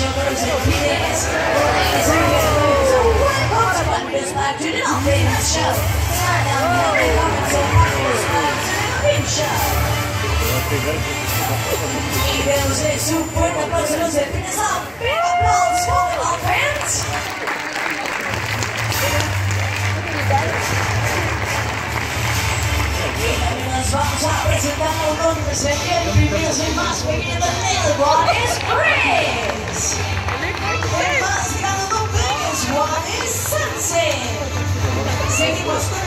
sugars and peanuts. Ladies and gentlemen, welcome to Wonders Live to the Nothing Show. Right now, welcome to Wonders Live to the Nothing Show. Y desde su fuerte aplauso los delfines a viva aplauso for the Dolphins. Y nos vamos What's that?